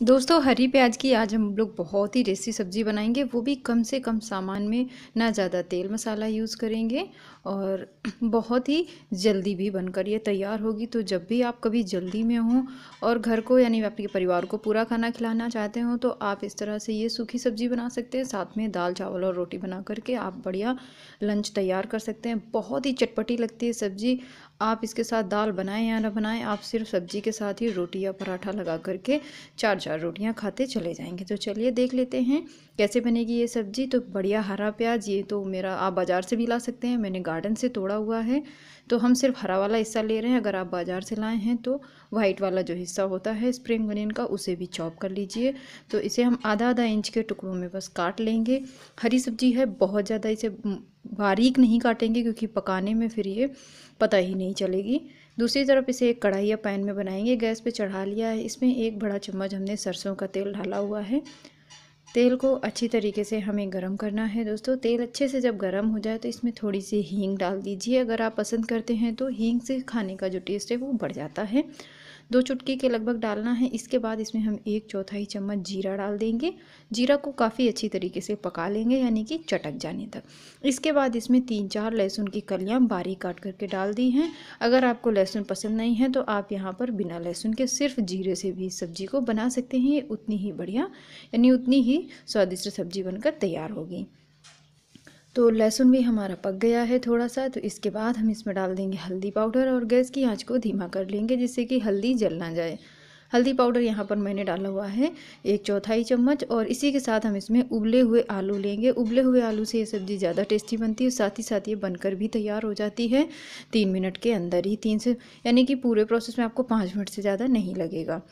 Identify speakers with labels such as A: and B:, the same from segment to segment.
A: दोस्तों, हरी प्याज की आज हम लोग बहुत ही टेस्टी सब्ज़ी बनाएँगे। वो भी कम से कम सामान में, ना ज़्यादा तेल मसाला यूज़ करेंगे और बहुत ही जल्दी भी बनकर ये तैयार होगी। तो जब भी आप कभी जल्दी में हों और घर को, यानी आपके परिवार को पूरा खाना खिलाना चाहते हो तो आप इस तरह से ये सूखी सब्ज़ी बना सकते हैं। साथ में दाल, चावल और रोटी बना करके आप बढ़िया लंच तैयार कर सकते हैं। बहुत ही चटपटी लगती है सब्ज़ी। आप इसके साथ दाल बनाएँ या ना बनाएँ, आप सिर्फ़ सब्ज़ी के साथ ही रोटी या पराठा लगा करके चार चार रोटियाँ खाते चले जाएँगे। तो चलिए देख लेते हैं, कैसे बनेगी ये सब्ज़ी। तो बढ़िया हरा प्याज, ये तो मेरा, आप बाज़ार से भी ला सकते हैं। मैंने गार्डन से तोड़ा हुआ है। तो हम सिर्फ़ हरा वाला हिस्सा ले रहे हैं। अगर आप बाज़ार से लाए हैं तो वाइट वाला जो हिस्सा होता है, स्प्रिंग अनियन का, उसे भी चॉप कर लीजिए। तो इसे हम आधा आधा इंच के टुकड़ों में बस काट लेंगे। हरी सब्ज़ी है, बहुत ज़्यादा इसे बारीक नहीं काटेंगे क्योंकि पकाने में फिर ये पता ही नहीं चलेगी। दूसरी तरफ़ इसे एक कढ़ाई या पैन में बनाएँगे। गैस पे चढ़ा लिया है। इसमें एक बड़ा चम्मच हमने सरसों का तेल डाला हुआ है। तेल को अच्छी तरीके से हमें गरम करना है। दोस्तों, तेल अच्छे से जब गरम हो जाए तो इसमें थोड़ी सी हींग डाल दीजिए। अगर आप पसंद करते हैं तो हींग से खाने का जो टेस्ट है वो बढ़ जाता है। दो चुटकी के लगभग डालना है। इसके बाद इसमें हम एक चौथाई चम्मच जीरा डाल देंगे। जीरा को काफ़ी अच्छी तरीके से पका लेंगे, यानी कि चटक जाने तक। इसके बाद इसमें तीन चार लहसुन की कलियाँ बारीक काट करके डाल दी हैं। अगर आपको लहसुन पसंद नहीं है तो आप यहाँ पर बिना लहसुन के सिर्फ़ जीरे से भी सब्ज़ी को बना सकते हैं। ये उतनी ही बढ़िया, यानी उतनी ही स्वादिष्ट सब्ज़ी बनकर तैयार होगी। तो लहसुन भी हमारा पक गया है थोड़ा सा तो इसके बाद हम इसमें डाल देंगे हल्दी पाउडर और गैस की आँच को धीमा कर लेंगे जिससे कि हल्दी जल ना जाए। हल्दी पाउडर यहाँ पर मैंने डाला हुआ है एक चौथाई चम्मच और इसी के साथ हम इसमें उबले हुए आलू लेंगे। उबले हुए आलू से ये सब्ज़ी ज़्यादा टेस्टी बनती है साथ ही साथ ये बनकर भी तैयार हो जाती है तीन मिनट के अंदर ही, तीन से, यानी कि पूरे प्रोसेस में आपको पाँच मिनट से ज़्यादा नहीं लगेगा।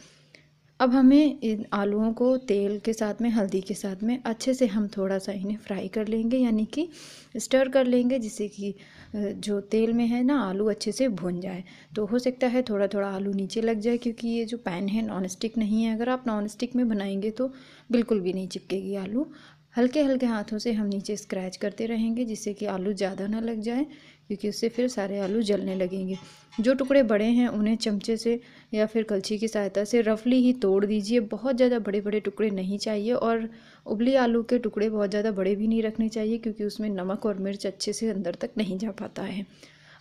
A: अब हमें इन आलूओं को तेल के साथ में, हल्दी के साथ में अच्छे से हम थोड़ा सा इन्हें फ्राई कर लेंगे, यानी कि स्टर कर लेंगे जिससे कि जो तेल में है ना, आलू अच्छे से भुन जाए। तो हो सकता है थोड़ा थोड़ा आलू नीचे लग जाए, क्योंकि ये जो पैन है नॉन स्टिक नहीं है। अगर आप नॉन स्टिक में बनाएँगे तो बिल्कुल भी नहीं चिपकेगी आलू। हल्के हल्के हाथों से हम नीचे स्क्रैच करते रहेंगे जिससे कि आलू ज़्यादा ना लग जाए, क्योंकि उससे फिर सारे आलू जलने लगेंगे। जो टुकड़े बड़े हैं, उन्हें चमचे से या फिर कलछी की सहायता से रफली ही तोड़ दीजिए। बहुत ज़्यादा बड़े बड़े टुकड़े नहीं चाहिए और उबली आलू के टुकड़े बहुत ज़्यादा बड़े भी नहीं रखने चाहिए, क्योंकि उसमें नमक और मिर्च अच्छे से अंदर तक नहीं जा पाता है।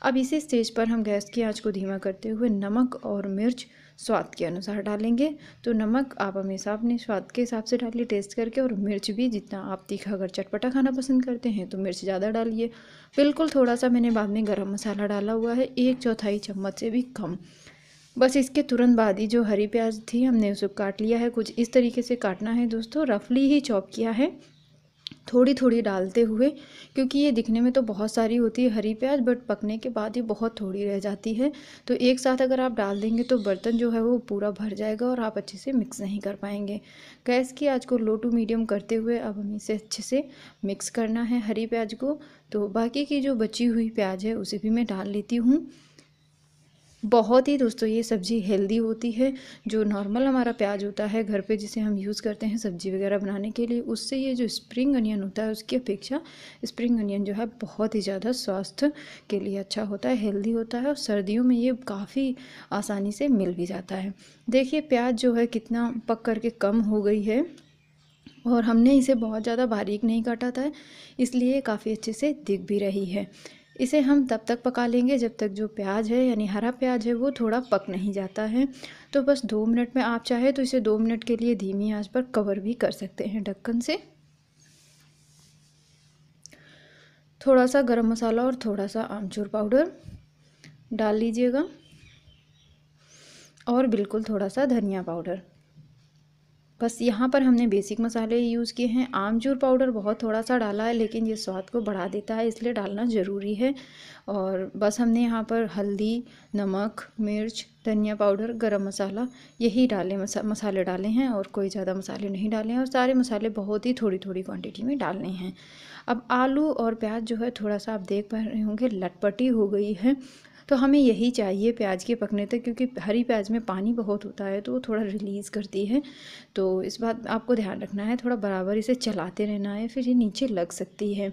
A: अब इसी स्टेज पर हम गैस की आँच को धीमा करते हुए नमक और मिर्च स्वाद के अनुसार डालेंगे। तो नमक आप हमेशा अपने स्वाद के हिसाब से डालिए टेस्ट करके और मिर्च भी जितना आप तीखा अगर चटपटा खाना पसंद करते हैं तो मिर्च ज़्यादा डालिए। बिल्कुल थोड़ा सा मैंने बाद में गरम मसाला डाला हुआ है, एक चौथाई चम्मच से भी कम। बस इसके तुरंत बाद ही जो हरी प्याज थी, हमने उसे काट लिया है। कुछ इस तरीके से काटना है दोस्तों रफली ही चॉप किया है। थोड़ी थोड़ी डालते हुए, क्योंकि ये दिखने में तो बहुत सारी होती है हरी प्याज बट पकने के बाद ये बहुत थोड़ी रह जाती है। तो एक साथ अगर आप डाल देंगे तो बर्तन जो है वो पूरा भर जाएगा और आप अच्छे से मिक्स नहीं कर पाएँगे। गैस की आज को लो टू मीडियम करते हुए अब हमें इसे अच्छे से मिक्स करना है हरी प्याज को। तो बाकी की जो बची हुई प्याज है उसे भी मैं डाल लेती हूँ। बहुत ही दोस्तों, ये सब्ज़ी हेल्दी होती है। जो नॉर्मल हमारा प्याज होता है, घर पे जिसे हम यूज़ करते हैं सब्ज़ी वगैरह बनाने के लिए, उससे ये जो स्प्रिंग अनियन होता है, उसकी अपेक्षा स्प्रिंग अनियन जो है, बहुत ही ज़्यादा स्वास्थ्य के लिए अच्छा होता है हेल्दी होता है और सर्दियों में ये काफ़ी आसानी से मिल भी जाता है। देखिए, प्याज जो है, कितना पक करके कम हो गई है और हमने इसे बहुत ज़्यादा बारीक नहीं काटा था, इसलिए काफ़ी अच्छे से दिख भी रही है। इसे हम तब तक पका लेंगे जब तक जो प्याज है, यानी हरा प्याज है, वो थोड़ा पक नहीं जाता है। तो बस दो मिनट में आप चाहे तो इसे दो मिनट के लिए धीमी आँच पर कवर भी कर सकते हैं ढक्कन से। थोड़ा सा गरम मसाला और थोड़ा सा आमचूर पाउडर डाल लीजिएगा। और बिल्कुल थोड़ा सा धनिया पाउडर। बस यहाँ पर हमने बेसिक मसाले यूज़ किए हैं। आमचूर पाउडर बहुत थोड़ा सा डाला है लेकिन ये स्वाद को बढ़ा देता है इसलिए डालना ज़रूरी है। और बस हमने यहाँ पर हल्दी नमक मिर्च धनिया पाउडर गरम मसाला यही डाले मसा, मसाले डाले हैं और कोई ज़्यादा मसाले नहीं डाले हैं और सारे मसाले बहुत ही थोड़ी थोड़ी क्वांटिटी में डालने हैं। अब आलू और प्याज जो है थोड़ा सा आप देख पा रहे होंगे लटपटी हो गई है। तो हमें यही चाहिए प्याज के पकने तक, क्योंकि हरी प्याज में पानी बहुत होता है तो वो थोड़ा रिलीज़ करती है। तो इस बात आपको ध्यान रखना है, थोड़ा बराबर इसे चलाते रहना है, फिर ये नीचे लग सकती है।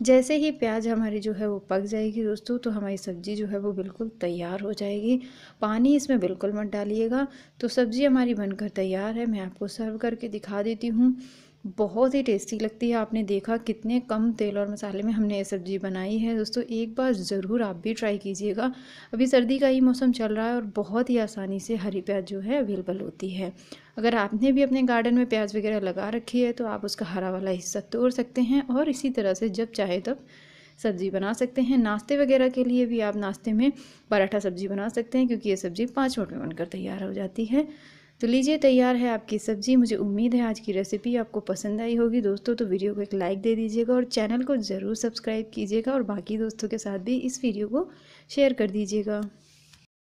A: जैसे ही प्याज हमारी जो है वो पक जाएगी दोस्तों तो हमारी सब्ज़ी जो है वो बिल्कुल तैयार हो जाएगी। पानी इसमें बिल्कुल मत डालिएगा। तो सब्ज़ी हमारी बनकर तैयार है, मैं आपको सर्व करके दिखा देती हूँ। बहुत ही टेस्टी लगती है। आपने देखा कितने कम तेल और मसाले में हमने ये सब्ज़ी बनाई है। दोस्तों, एक बार ज़रूर आप भी ट्राई कीजिएगा। अभी सर्दी का ही मौसम चल रहा है और बहुत ही आसानी से हरी प्याज जो है अवेलेबल होती है। अगर आपने भी अपने गार्डन में प्याज वगैरह लगा रखी है तो आप उसका हरा वाला हिस्सा तोड़ सकते हैं और इसी तरह से जब चाहे तब सब्ज़ी बना सकते हैं। नाश्ते वगैरह के लिए भी आप नाश्ते में पराठा सब्ज़ी बना सकते हैं, क्योंकि ये सब्ज़ी पाँच मिनट में बनकर तैयार हो जाती है। तो लीजिए, तैयार है आपकी सब्ज़ी। मुझे उम्मीद है आज की रेसिपी आपको पसंद आई होगी। दोस्तों तो वीडियो को एक लाइक दे दीजिएगा और चैनल को ज़रूर सब्सक्राइब कीजिएगा और बाकी दोस्तों के साथ भी इस वीडियो को शेयर कर दीजिएगा।